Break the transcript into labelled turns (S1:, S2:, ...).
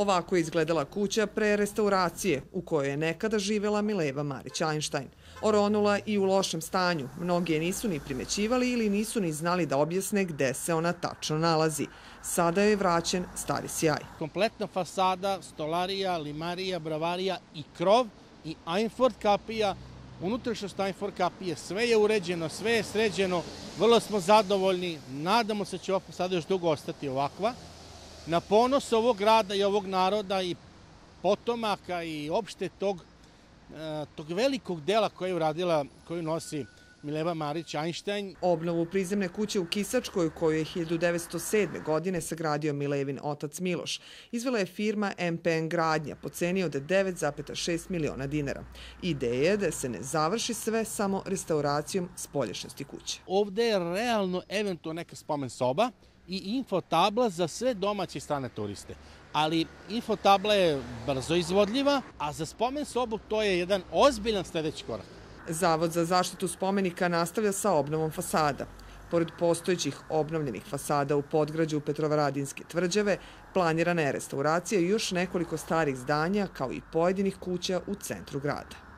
S1: Ovako je izgledala kuća pre restauracije u kojoj je nekada živela Mileva Marić-Einstein. Oronula i u lošem stanju, mnogi je nisu ni primećivali ili nisu ni znali da objasne gde se ona tačno nalazi. Sada je vraćen stari sjaj.
S2: Kompletna fasada, stolarija, limarija, bravarija i krov i Einford kapija unutrašnjost Einford kapije, sve je uređeno, sve je sređeno, vrlo smo zadovoljni, nadamo se da će ova fasada još dugo ostati ovakva. Na ponos ovog grada i ovog naroda i potomaka i opšte tog, e, tog velikog dela koje je uradila, koju nosi Mileva Marić Einstein.
S1: Obnovu prizemne kuće u Kisačkoj, koju je 1907. godine sagradio Milevin otac Miloš, izvela je firma MPN Gradnja po ceni od 9,6 miliona dinara. Ideja je da se ne završi sve samo restauracijom spolješnosti kuće.
S2: Ovde je realno eventualno neka spomen soba i infotabla za sve domaće i strane turiste ali infotabla je brzo izvodljiva, a za spomen sobu to je jedan ozbiljan sledeći korak.
S1: Zavod za zaštitu spomenika nastavlja sa obnovom fasada. Pored postojećih obnovljenih fasada u podgrađu Petrovaradinske tvrđave, planirana je restauracija još nekoliko starih zdanja kao i pojedinih kuća u centru grada.